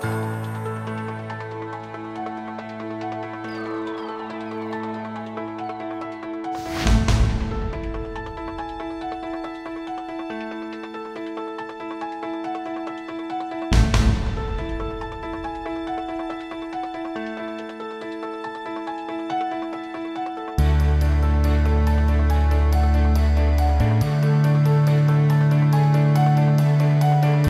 Bye.